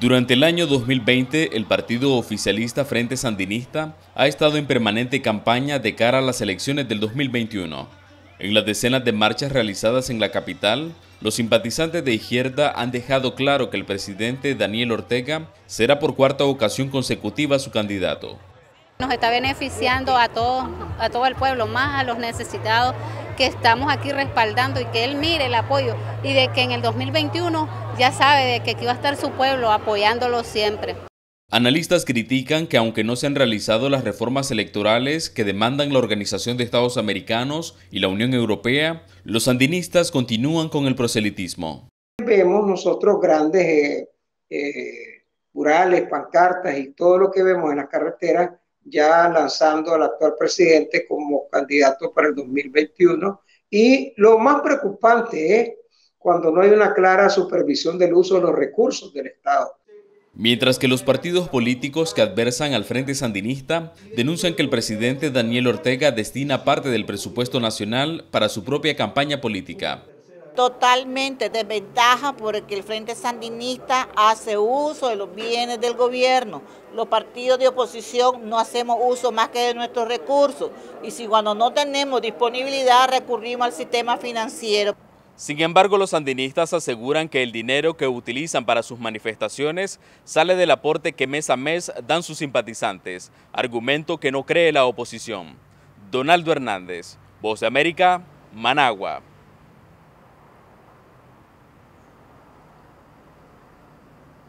Durante el año 2020, el partido oficialista Frente Sandinista ha estado en permanente campaña de cara a las elecciones del 2021. En las decenas de marchas realizadas en la capital, los simpatizantes de izquierda han dejado claro que el presidente Daniel Ortega será por cuarta ocasión consecutiva su candidato. Nos está beneficiando a todo, a todo el pueblo, más a los necesitados que estamos aquí respaldando y que él mire el apoyo y de que en el 2021 ya sabe de que aquí va a estar su pueblo apoyándolo siempre. Analistas critican que aunque no se han realizado las reformas electorales que demandan la Organización de Estados Americanos y la Unión Europea, los sandinistas continúan con el proselitismo. Vemos nosotros grandes eh, eh, murales, pancartas y todo lo que vemos en las carreteras ya lanzando al actual presidente como candidato para el 2021. Y lo más preocupante es cuando no hay una clara supervisión del uso de los recursos del Estado. Mientras que los partidos políticos que adversan al Frente Sandinista denuncian que el presidente Daniel Ortega destina parte del presupuesto nacional para su propia campaña política totalmente desventaja porque el Frente Sandinista hace uso de los bienes del gobierno. Los partidos de oposición no hacemos uso más que de nuestros recursos y si cuando no tenemos disponibilidad recurrimos al sistema financiero. Sin embargo, los sandinistas aseguran que el dinero que utilizan para sus manifestaciones sale del aporte que mes a mes dan sus simpatizantes, argumento que no cree la oposición. Donaldo Hernández, Voz de América, Managua.